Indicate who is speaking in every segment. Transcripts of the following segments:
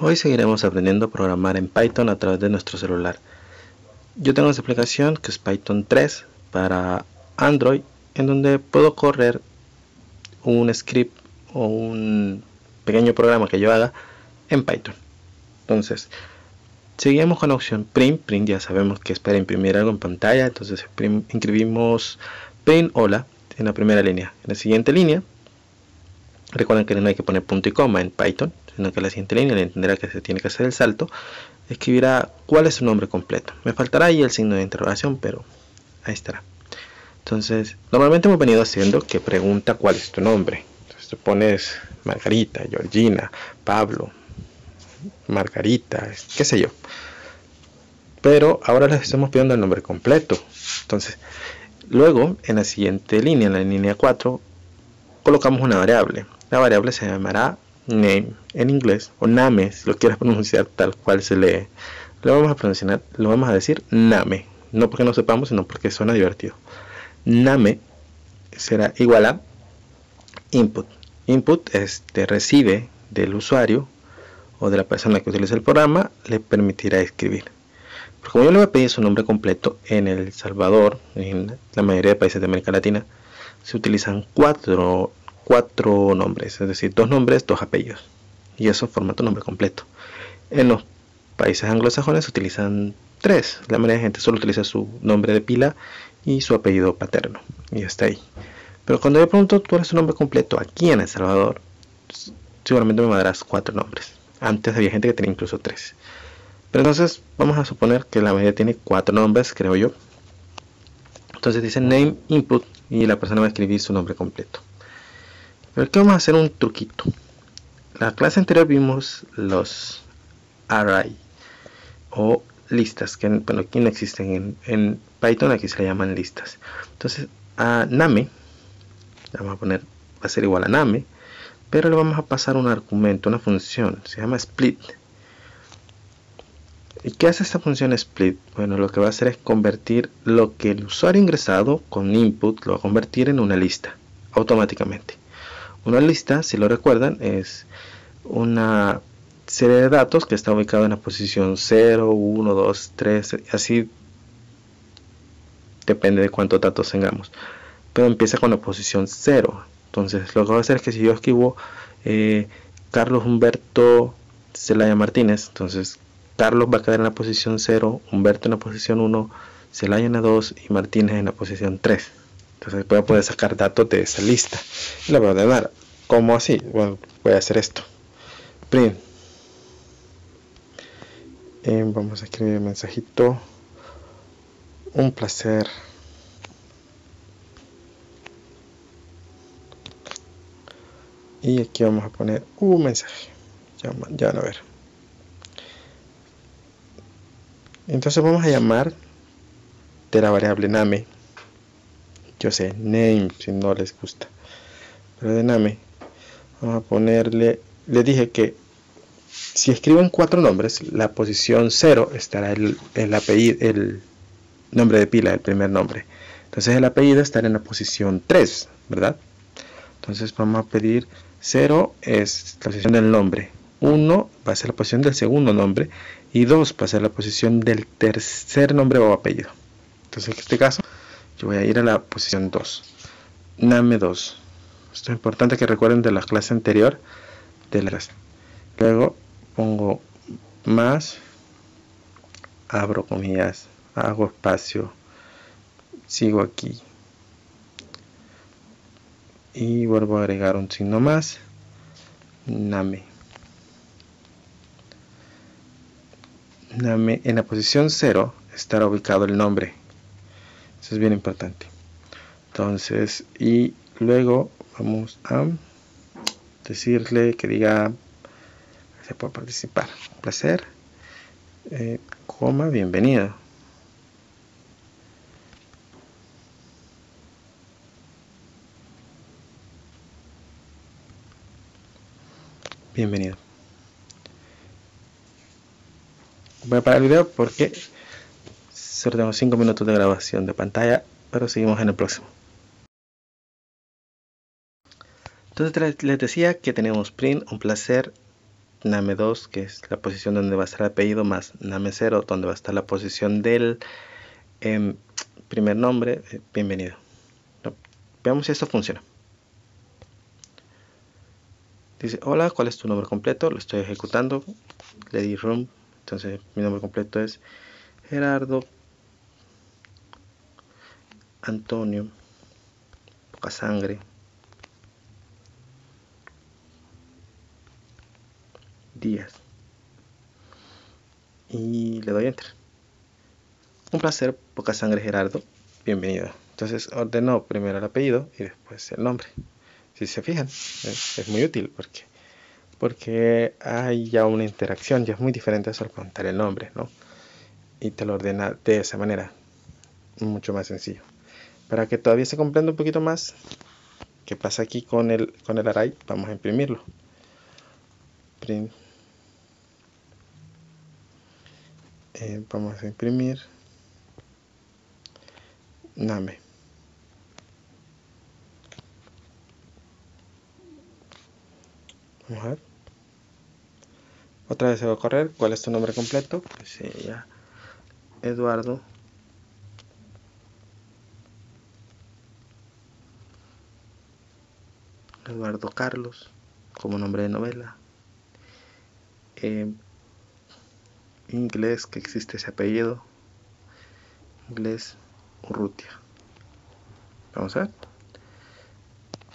Speaker 1: Hoy seguiremos aprendiendo a programar en Python a través de nuestro celular. Yo tengo esta aplicación que es Python 3 para Android en donde puedo correr un script o un pequeño programa que yo haga en Python. Entonces, seguimos con la opción print. Print ya sabemos que es para imprimir algo en pantalla. Entonces, inscribimos print hola en la primera línea. En la siguiente línea, recuerden que no hay que poner punto y coma en Python sino que la siguiente línea le entenderá que se tiene que hacer el salto, escribirá cuál es su nombre completo. Me faltará ahí el signo de interrogación, pero ahí estará. Entonces, normalmente hemos venido haciendo que pregunta cuál es tu nombre. Entonces tú pones Margarita, Georgina, Pablo, Margarita, qué sé yo. Pero ahora les estamos pidiendo el nombre completo. Entonces, luego en la siguiente línea, en la línea 4, colocamos una variable. La variable se llamará name en inglés, o name, si lo quieres pronunciar tal cual se lee, lo vamos a pronunciar, lo vamos a decir name, no porque no sepamos, sino porque suena divertido. Name será igual a input. Input este, recibe del usuario o de la persona que utiliza el programa, le permitirá escribir. Pero como yo le voy a pedir su nombre completo, en El Salvador, en la mayoría de países de América Latina, se utilizan cuatro cuatro nombres, es decir, dos nombres, dos apellidos. Y eso forma tu nombre completo. En los países anglosajones utilizan tres. La mayoría de gente solo utiliza su nombre de pila y su apellido paterno. Y está ahí. Pero cuando yo pregunto cuál es su nombre completo aquí en El Salvador, seguramente me darás cuatro nombres. Antes había gente que tenía incluso tres. Pero entonces vamos a suponer que la mayoría tiene cuatro nombres, creo yo. Entonces dice name input y la persona va a escribir su nombre completo. Pero aquí vamos a hacer un truquito. La clase anterior vimos los array o listas, que bueno, aquí no existen en, Python, aquí se le llaman listas. Entonces, a name, vamos a poner, va a ser igual a name, pero le vamos a pasar un argumento, una función, se llama split. ¿Y qué hace esta función split? Bueno, lo que va a hacer es convertir lo que el usuario ingresado con input lo va a convertir en una lista automáticamente. Una lista, si lo recuerdan, es una serie de datos que está ubicado en la posición 0, 1, 2, 3, así depende de cuántos datos tengamos. Pero empieza con la posición 0. Entonces lo que va a hacer es que si yo escribo eh, Carlos Humberto Celaya Martínez, entonces Carlos va a quedar en la posición 0, Humberto en la posición 1, Celaya en la 2 y Martínez en la posición 3. Entonces voy a poder sacar datos de esa lista. Y la voy a ordenar. ¿Cómo así? Bueno, voy a hacer esto. Print. Vamos a escribir el mensajito. Un placer. Y aquí vamos a poner un mensaje. Ya, ya van a ver. Entonces vamos a llamar de la variable name yo sé, name, si no les gusta. Pero de name, vamos a ponerle, le dije que si escriben cuatro nombres, la posición 0 estará el, el apellido, el nombre de pila, el primer nombre. Entonces el apellido estará en la posición 3, ¿verdad? Entonces vamos a pedir 0 es la posición del nombre, 1 va a ser la posición del segundo nombre y 2 va a ser la posición del tercer nombre o apellido. Entonces en este caso yo voy a ir a la posición 2 name 2 esto es importante que recuerden de la clase anterior de luego pongo más abro comillas hago espacio sigo aquí. Y vuelvo a agregar un signo más name. Name en la posición 0 estará ubicado el nombre es bien importante. Entonces, y luego vamos a decirle que diga se puede participar. Placer. Eh, coma, bienvenido. Bienvenido. Voy a parar el video porque solo tengo 5 minutos de grabación de pantalla, pero seguimos en el próximo. Entonces les decía que tenemos print, un placer, name 2, que es la posición donde va a estar el apellido, más name 0, donde va a estar la posición del em, primer nombre, eh, bienvenido. Veamos si esto funciona. Dice, hola, ¿cuál es tu nombre completo? Lo estoy ejecutando. Le di room. Entonces, mi nombre completo es Gerardo Antonio Poca Sangre Díaz. Y le doy enter. Un placer, Poca Sangre Gerardo. Bienvenido. Entonces ordenó primero el apellido y después el nombre. Si se fijan, es, muy útil porque, porque hay ya una interacción, ya es muy diferente eso al contar el nombre, ¿no? Y te lo ordena de esa manera, mucho más sencillo. Para que todavía se comprenda un poquito más qué pasa aquí con el, con el array, vamos a imprimirlo. Print. Eh, vamos a imprimir name. Vamos a ver. Otra vez se va a correr. ¿Cuál es tu nombre completo? Pues sí, ya. Eduardo. Eduardo Carlos, como nombre de novela. Eh, inglés, que existe ese apellido. Inglés Urrutia. Vamos a ver.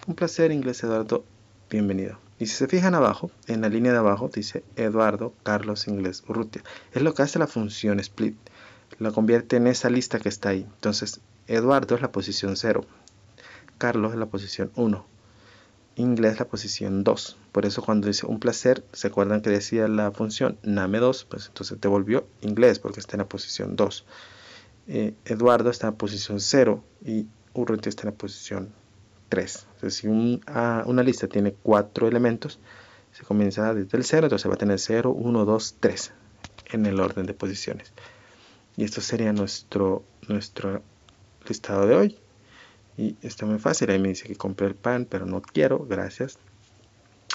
Speaker 1: Un placer, inglés Eduardo. Bienvenido. Y si se fijan abajo, en la línea de abajo dice Eduardo Carlos Inglés Urrutia. Es lo que hace la función split. Lo convierte en esa lista que está ahí. Entonces, Eduardo es la posición 0. Carlos es la posición 1. Inglés la posición 2. Por eso cuando dice un placer, ¿se acuerdan que decía la función name2? Pues entonces devolvió inglés porque está en la posición 2. Eh, Eduardo está en la posición 0 y Urrutia está en la posición 3. Entonces, si una lista tiene 4 elementos, se comienza desde el 0, entonces va a tener 0, 1, 2, 3 en el orden de posiciones. Y esto sería nuestro, nuestro listado de hoy. Y está muy fácil, ahí me dice que compré el pan, pero no quiero, gracias.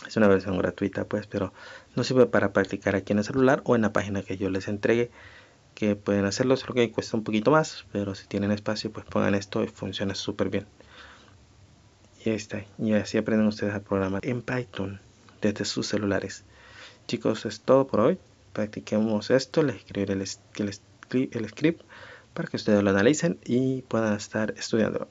Speaker 1: Es una versión gratuita, pues, pero no sirve para practicar aquí en el celular o en la página que yo les entregue que pueden hacerlo, solo que cuesta un poquito más, pero si tienen espacio pues pongan esto y funciona súper bien. Y ahí está, y así aprenden ustedes a programar en Python desde sus celulares. Chicos, es todo por hoy. Practiquemos esto, les escribiré el, el, el script para que ustedes lo analicen y puedan estar estudiándolo.